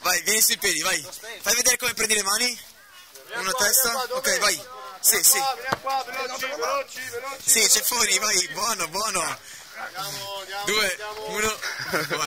Vai, vieni sui piedi, vai. Fai vedere come prendi le mani. Una testa. Ok, vai. Sì, sì. Sì, c'è fuori, vai. Buono, buono. Due, uno.